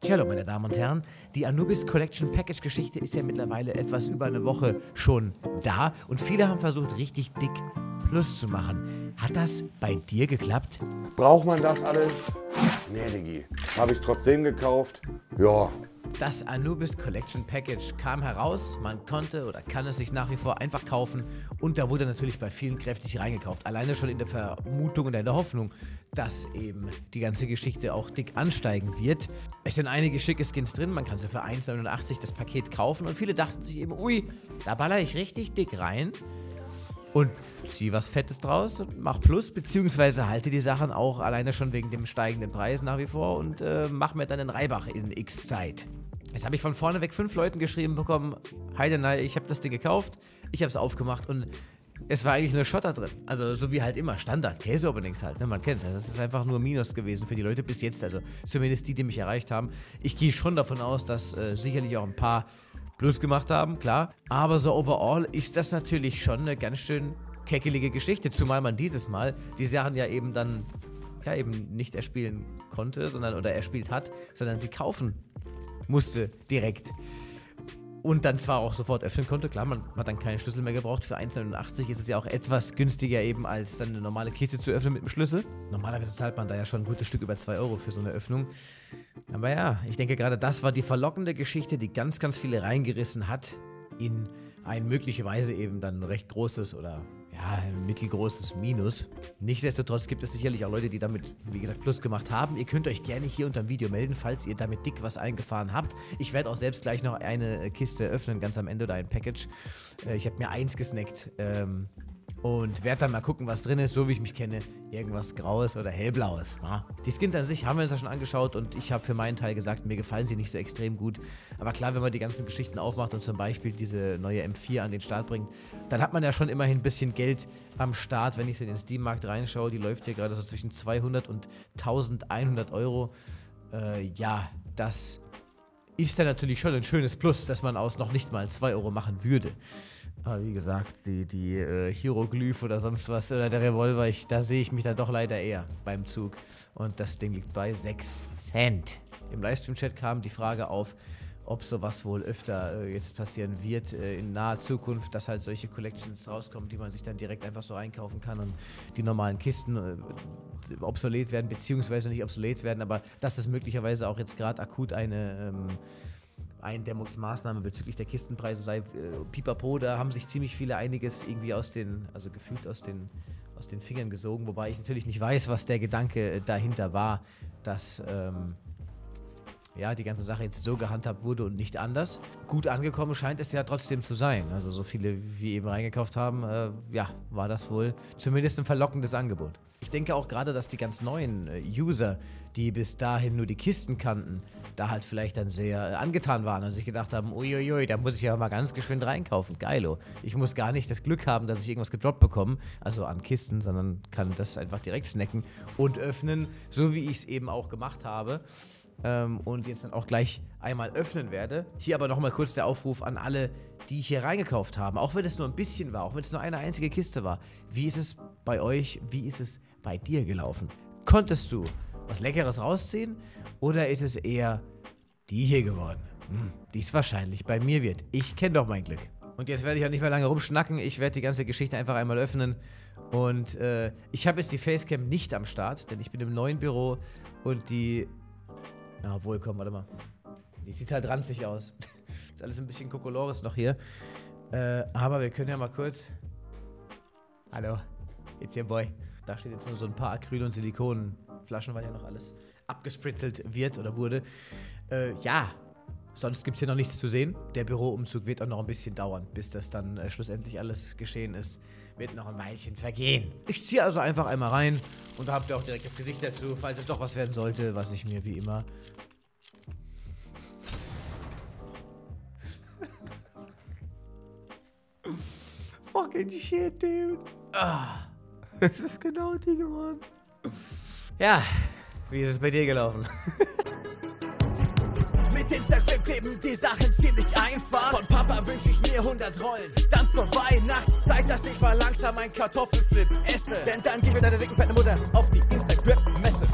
Cello, meine Damen und Herren. Die Anubis Collection Package Geschichte ist ja mittlerweile etwas über eine Woche schon da und viele haben versucht, richtig dick Plus zu machen. Hat das bei dir geklappt? Braucht man das alles? Nee, Diggi. Habe ich trotzdem gekauft? Ja, Das Anubis Collection Package kam heraus, man konnte oder kann es sich nach wie vor einfach kaufen. Und da wurde natürlich bei vielen kräftig reingekauft. Alleine schon in der Vermutung und in der Hoffnung, dass eben die ganze Geschichte auch dick ansteigen wird. Es sind einige schicke Skins drin, man kann sie für 1,89 das Paket kaufen. Und viele dachten sich eben, ui, da baller ich richtig dick rein. Und zieh was Fettes draus und mach Plus, beziehungsweise halte die Sachen auch alleine schon wegen dem steigenden Preis nach wie vor und äh, mach mir dann einen Reibach in X Zeit. Jetzt habe ich von vorne weg fünf Leuten geschrieben bekommen, Heidenei, ich habe das Ding gekauft, ich habe es aufgemacht und es war eigentlich nur Schotter drin. Also so wie halt immer, Standard, Käse-Openings halt, ne? man kennt es. Also, das ist einfach nur Minus gewesen für die Leute bis jetzt, also zumindest die, die mich erreicht haben. Ich gehe schon davon aus, dass äh, sicherlich auch ein paar Plus gemacht haben, klar. Aber so overall ist das natürlich schon eine ganz schön keckelige Geschichte, zumal man dieses Mal die Sachen ja eben dann ja eben nicht erspielen konnte, sondern oder erspielt hat, sondern sie kaufen musste direkt. Und dann zwar auch sofort öffnen konnte. Klar, man hat dann keinen Schlüssel mehr gebraucht. Für 1,89 ist es ja auch etwas günstiger eben, als dann eine normale Kiste zu öffnen mit dem Schlüssel. Normalerweise zahlt man da ja schon ein gutes Stück über 2 Euro für so eine Öffnung. Aber ja, ich denke gerade das war die verlockende Geschichte, die ganz, ganz viele reingerissen hat in ein möglicherweise eben dann recht großes oder ja, mittelgroßes Minus. Nichtsdestotrotz gibt es sicherlich auch Leute, die damit, wie gesagt, Plus gemacht haben. Ihr könnt euch gerne hier unter dem Video melden, falls ihr damit dick was eingefahren habt. Ich werde auch selbst gleich noch eine Kiste öffnen, ganz am Ende oder ein Package. Äh, Ich habe mir eins gesnackt. Ähm, und werde dann mal gucken, was drin ist, so wie ich mich kenne. Irgendwas Graues oder Hellblaues. Ja. Die Skins an sich haben wir uns ja schon angeschaut und ich habe für meinen Teil gesagt, mir gefallen sie nicht so extrem gut. Aber klar, wenn man die ganzen Geschichten aufmacht und zum Beispiel diese neue M4 an den Start bringt, dann hat man ja schon immerhin ein bisschen Geld am Start, wenn ich so in den Steam-Markt reinschaue. Die läuft hier gerade so zwischen 200 und 1100 Euro. Äh, ja, das ist dann natürlich schon ein schönes Plus, dass man aus noch nicht mal 2 Euro machen würde. Aber wie gesagt, die, die äh, Hieroglyph oder sonst was oder der Revolver, ich, da sehe ich mich dann doch leider eher beim Zug. Und das Ding liegt bei 6 Cent. Im Livestream-Chat kam die Frage auf, ob sowas wohl öfter äh, jetzt passieren wird äh, in naher Zukunft, dass halt solche Collections rauskommen, die man sich dann direkt einfach so einkaufen kann und die normalen Kisten äh, obsolet werden, beziehungsweise nicht obsolet werden, aber dass das möglicherweise auch jetzt gerade akut eine ähm, Eindämmungsmaßnahme bezüglich der Kistenpreise sei. Äh, pipapo, da haben sich ziemlich viele einiges irgendwie aus den, also gefühlt aus den, aus den Fingern gesogen, wobei ich natürlich nicht weiß, was der Gedanke äh, dahinter war, dass ähm, ja, die ganze Sache jetzt so gehandhabt wurde und nicht anders. Gut angekommen scheint es ja trotzdem zu sein. Also so viele wie eben reingekauft haben, äh, ja, war das wohl zumindest ein verlockendes Angebot. Ich denke auch gerade, dass die ganz neuen äh, User, die bis dahin nur die Kisten kannten, da halt vielleicht dann sehr äh, angetan waren und sich gedacht haben, uiuiui, da muss ich ja mal ganz geschwind reinkaufen. Geilo. Ich muss gar nicht das Glück haben, dass ich irgendwas gedroppt bekomme, also an Kisten, sondern kann das einfach direkt snacken und öffnen, so wie ich es eben auch gemacht habe ähm, und jetzt dann auch gleich einmal öffnen werde. Hier aber nochmal kurz der Aufruf an alle, die hier reingekauft haben. Auch wenn es nur ein bisschen war, auch wenn es nur eine einzige Kiste war. Wie ist es bei euch, wie ist es bei dir gelaufen? Konntest du was Leckeres rausziehen oder ist es eher die hier geworden? Hm, die es wahrscheinlich bei mir wird. Ich kenne doch mein Glück. Und jetzt werde ich auch nicht mehr lange rumschnacken. Ich werde die ganze Geschichte einfach einmal öffnen. Und äh, ich habe jetzt die Facecam nicht am Start, denn ich bin im neuen Büro und die ja, obwohl, komm, warte mal. Die sieht halt ranzig aus. Ist alles ein bisschen Kokolores noch hier. Äh, aber wir können ja mal kurz. Hallo, it's your boy. Da steht jetzt nur so ein paar Acryl- und Silikonflaschen, weil ja noch alles abgespritzelt wird oder wurde. Äh, ja, sonst gibt es hier noch nichts zu sehen. Der Büroumzug wird auch noch ein bisschen dauern, bis das dann äh, schlussendlich alles geschehen ist. Wird noch ein Weilchen vergehen. Ich ziehe also einfach einmal rein und habt ihr auch direkt das Gesicht dazu, falls es doch was werden sollte, was ich mir wie immer. Fucking shit, dude. Ah, es ist genau die geworden. Ja, wie ist es bei dir gelaufen? Mit Instagram kleben die Sachen ziemlich einfach. Von Papa wünsche ich mir 100 Rollen. Dann zur Weihnachtszeit, dass ich mal langsam ein Kartoffelflip esse. Denn dann gibt mir deine dicken fette Mutter auf die Instagram-Messe.